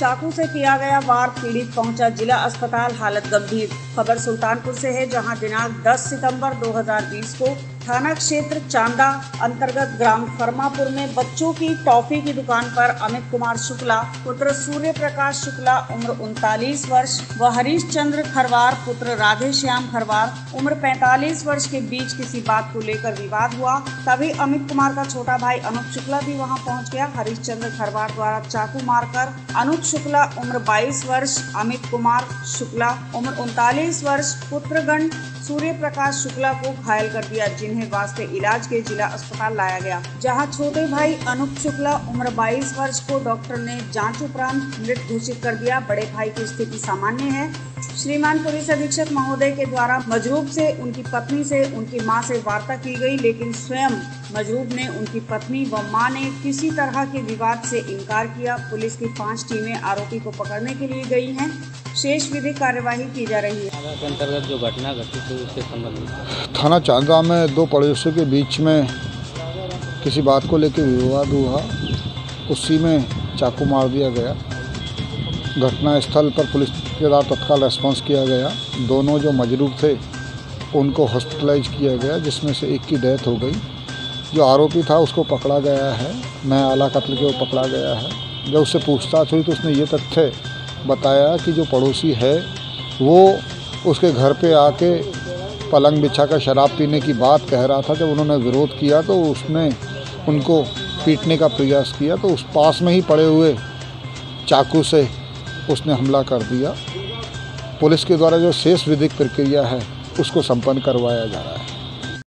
चाकू से किया गया वार पीड़ित पहुँचा जिला अस्पताल, हालत गंभीर। खबर सुल्तानपुर से है, जहाँ दिनांक 10 सितंबर 2020 को थाना क्षेत्र चांदा अंतर्गत ग्राम फर्मापुर में बच्चों की टॉफी की दुकान पर अमित कुमार शुक्ला, पुत्र सूर्य प्रकाश शुक्ला, उम्र उनतालीस वर्ष, व हरीश चंद्र खरवार, पुत्र राधे श्याम खरवार, उम्र 45 वर्ष के बीच किसी बात को लेकर विवाद हुआ। तभी अमित कुमार का छोटा भाई अनुप शुक्ला भी वहाँ पहुँच गया। हरीश चंद्र खरवार द्वारा चाकू मारकर अनुप शुक्ला, उम्र 22 वर्ष, अमित कुमार शुक्ला, उम्र उनतालीस वर्ष, पुत्रगण सूर्य प्रकाश शुक्ला को घायल कर दिया, जिन्हें वास्ते इलाज के जिला अस्पताल लाया गया। जहाँ छोटे भाई अनुप शुक्ला, उम्र 22 वर्ष को डॉक्टर ने जाँच उपरांत मृत घोषित कर दिया। बड़े भाई की स्थिति सामान्य है। श्रीमान पुलिस अधीक्षक महोदय के द्वारा मजरूब से उनकी पत्नी से उनकी माँ से वार्ता की गई, लेकिन स्वयं मजरूब ने उनकी पत्नी व माँ ने किसी तरह के विवाद से इनकार किया। पुलिस की पाँच टीमें आरोपी को पकड़ने के लिए गई हैं। शेष विधिक कार्यवाही की जा रही है। के अंतर्गत जो घटना घटित हुई उसके संबंध में थाना चांदा में दो पड़ोसियों के बीच में किसी बात को लेकर विवाद हुआ। उसी में चाकू मार दिया गया। घटना स्थल पर पुलिस के द्वारा तत्काल रेस्पॉन्स किया गया। दोनों जो मजरूब थे उनको हॉस्पिटलाइज किया गया जिसमें से एक की डेथ हो गई। जो आरोपी था उसको पकड़ा गया है। नया आला कत्ल के वो पकड़ा गया है। जब उससे पूछताछ हुई तो उसने ये तथ्य बताया कि जो पड़ोसी है, वो उसके घर पे आके पलंग बिछा कर शराब पीने की बात कह रहा था। जब उन्होंने विरोध किया तो उसने उनको पीटने का प्रयास किया तो उस पास में ही पड़े हुए चाकू से उसने हमला कर दिया। पुलिस के द्वारा जो शेष विधिक प्रक्रिया है, उसको संपन्न करवाया जा रहा है।